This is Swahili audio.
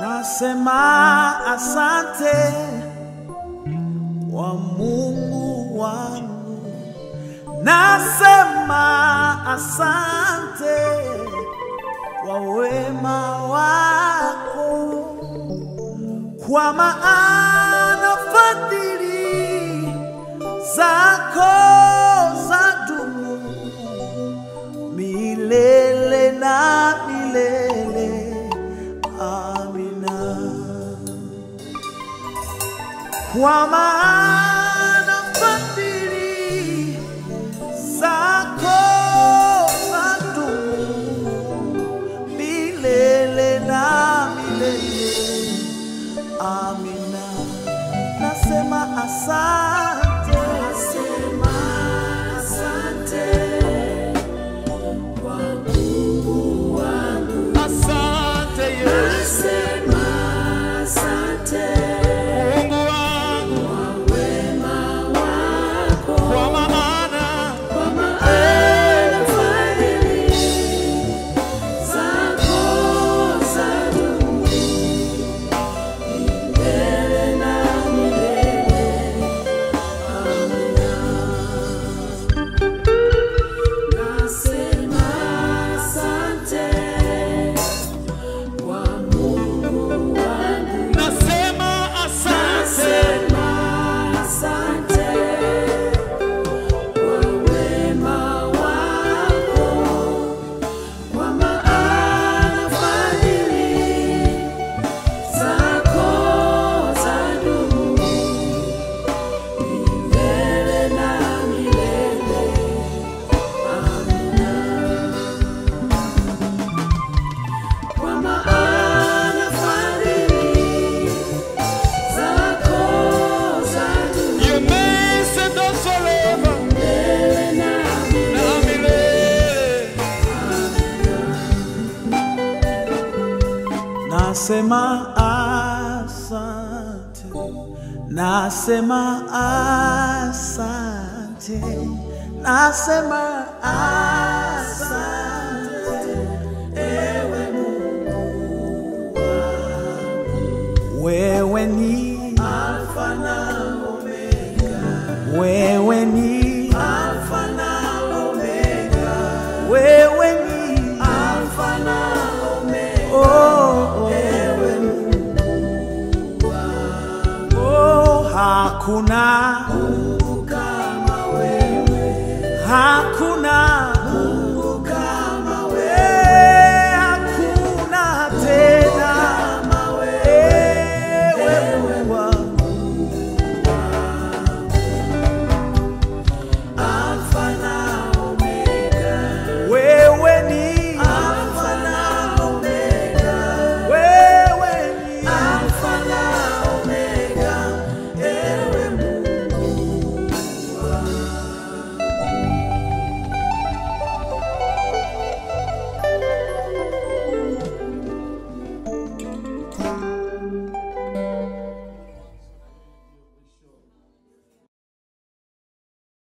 Nasema asante kwa Mungu wangu, nasema asante kwa wema wako, kwa maana fadhili zako Kwa maana fadhili zako zadumu milele na milele. Amina. Nasema asante, Nasema asante, nasema asante, nasema asante, ewe Mungu wangu. Wewe ni Alfa na Omega, wewe ni hakuna. Mungu hakuna.